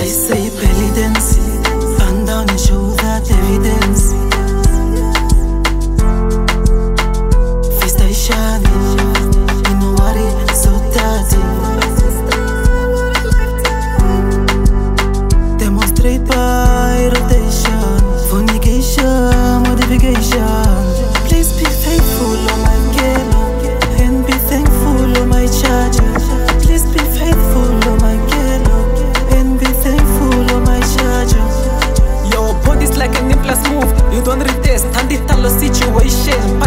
I say belly dancing, found down and show that evidence. noches.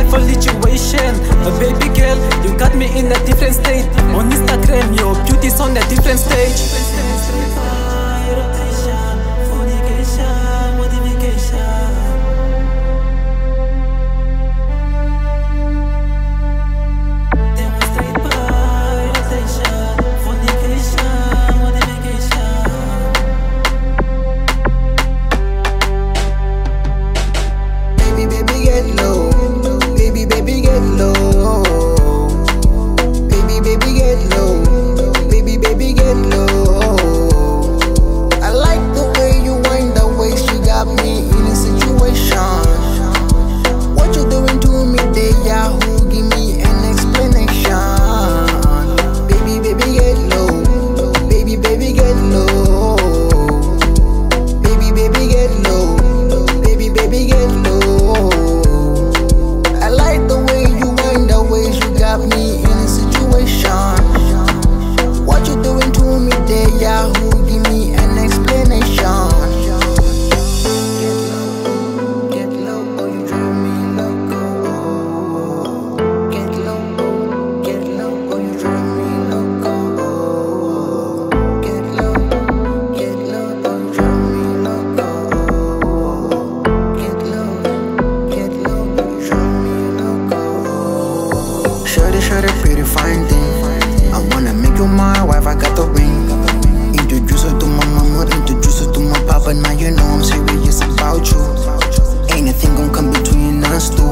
come between us two.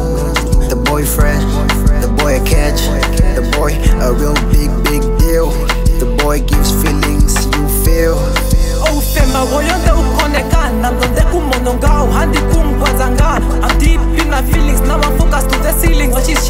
The boy fresh, the boy a catch, the boy a real big, big deal. The boy gives feelings you feel. Ufema woyonde ukonekana mlonde umononga uhandi kungwazanga I'm deep in my feelings, now I'm focused to the ceiling What is